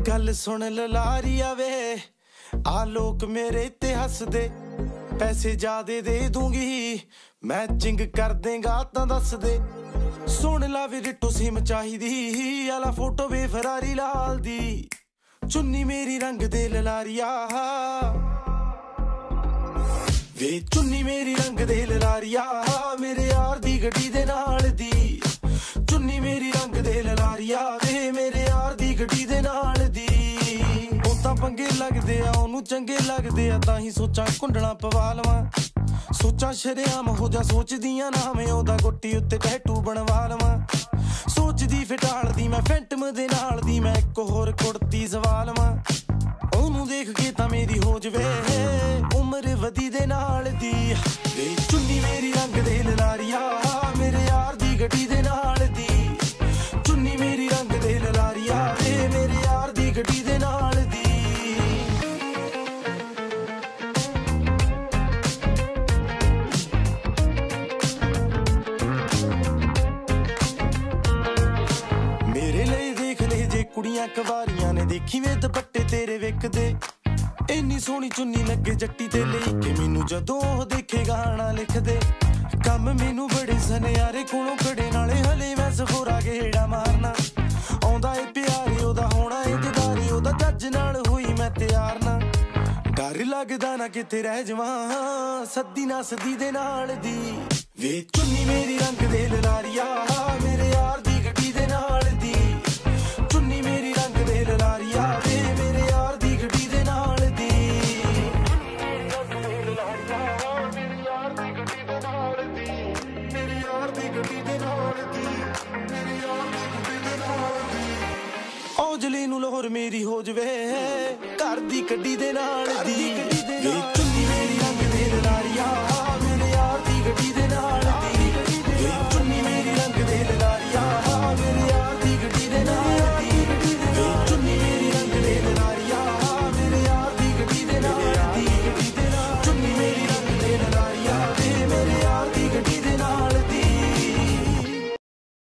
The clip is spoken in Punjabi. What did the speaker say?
ਗੱਲ ਸੁਣ ਲਲਾਰੀਆ ਵੇ, ਆ ਲੋਕ ਮੇਰੇ ਤੇ ਹੱਸਦੇ, ਪੈਸੇ ਜਾਦੇ ਦੇ ਦੂੰਗੀ ਮੈਚਿੰਗ ਕਰ ਦੇਗਾ ਤਾਂ ਦੱਸ ਦੇ ਸੁਣ ਲਾ ਵੀ ਰਿੱਟੋ ਸਿਮ ਆਲਾ ਫੋਟੋ ਵੇ ਫਰਾਰੀ ਲਾਲ ਦੀ। ਚੁੰਨੀ ਮੇਰੀ ਰੰਗ ਦੇ ਲਲਾਰੀਆ। ਵੇ, ਚੁੰਨੀ ਮੇਰੀ ਰੰਗ ਦੇ ਲਲਾਰੀਆ, ਮੇਰੇ ਯਾਰ ਦੀ ਗੱਡੀ ਦੇ ਨਾਲ ਦੀ। ਚੁੰਨੀ ਮੇਰੀ ਰੰਗ ਦੇ ਲਲਾਰੀਆ ਵੇ ਮੇਰੇ ਯਾਰ ਦੀ ਗੱਡੀ ਦੇ ਨਾਲ ਪੰਗੇ ਲੱਗਦੇ ਆ, ਉਹਨੂੰ ਚੰਗੇ ਲੱਗਦੇ ਆ, ਤਾਂ ਹੀ ਸੋਚਾਂ ਕੁੰਡਣਾ ਪਵਾ ਲਵਾਂ। ਸੋਚਾਂ ਸ਼ਰਿਆਮ ਹੋ ਜਾ ਸੋਚਦੀਆਂ ਨਾ ਮੈਂ ਉਹਦਾ ਗੁੱਟੀ ਉੱਤੇ ਟੈਟੂ ਬਣਵਾ ਲਵਾਂ। ਸੋਚਦੀ ਫਟਾਲਦੀ ਮੈਂ ਫੈਂਟਮ ਦੇ ਨਾਲ ਦੀ, ਮੈਂ ਇੱਕ ਹੋਰ ਕੁੜਤੀ ਸਵਾਲ ਵਾਂ ਉਹਨੂੰ ਦੇਖ ਕੇ ਤਾਂ ਮੇਰੀ ਹੋ ਜਵੇ, ਉਮਰ ਵਧੀ ਦੇ ਨਾਲ ਦੀ। ਜੇ ਕਵਾਰੀਆਂ ਨੇ ਦੇਖੀ ਦੁਪੱਟੇ ਤੇਰੇ ਵੇਖਦੇ। ਇੰਨੀ ਸੋਹਣੀ ਚੁੰਨੀ ਲੱਗੇ ਜੱਟੀ ਤੇ ਲਈ ਕਿ ਮੈਨੂੰ ਜਦੋਂ ਉਹ ਦੇਖੇ ਗਾਣਾ ਲਿਖਦੇ। ਕੰਮ ਮੈਨੂੰ ਬੜੇ ਸਨਿਆਰੇ ਕੋਲੋਂ ਖੜੇ, ਨਾਲੇ ਹਲੇ ਮੈਂ ਸਫੋਰਾ ਗੇੜਾ ਮਾਰਨਾ। ਆਉਂਦਾ ਏ ਪਿਆਰੇ, ਉਹਦਾ ਹੋਣਾ ਏ ਦਿਦਾਰੀ ਉਹਦਾ ਜੱਜ ਨਾਲ ਹੋਈ ਮੈਂ ਤਿਆਰ ਨਾ। ਡਰ ਲੱਗਦਾ ਨਾ ਕਿਤੇ ਰਹਿ ਜਾਵਾਂ, ਸੱਦੀ ਨਾ ਸਦੀ ਦੇ ਨਾਲ ਦੀ। ਵੇ ਚੁੰਨੀ ਮੇਰੀ ਔਜਲੀ ਨੂੰ ਲੋਹਰ ਮੇਰੀ ਹੋ ਜਵੇ। ਘਰ ਦੀ ਗੱਡੀ ਦੇ ਨਾਲ ਦੀ।